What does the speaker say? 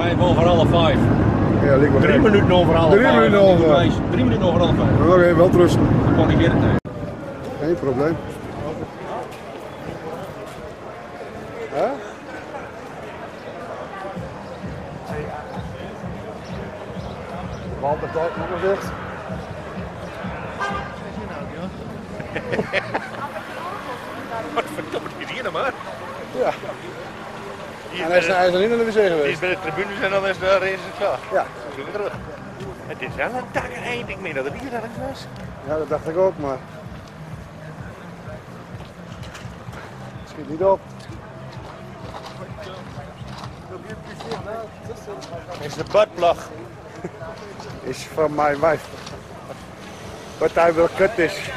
Vijf over half vijf. Ja, Drie minuten over half Drie vijf. minuten over. Drie minuten over half vijf. Oké, wel trusten. Dan kon ik het tijd. Geen probleem. Hè? Walter Dijk nog eens. Wat verdomme hier nou maar? Ja. Die En hij is, er naar de wc die is geweest. bij de tribunes en dan is daar is het klaar. Ja. Doen we terug. Het is wel een takken eind. Ik meen dat het hier ergens was. ja, dat dacht ik ook, maar... Schiet niet op. is de badplug. Is van mijn wijf. Wat hij wel kut is.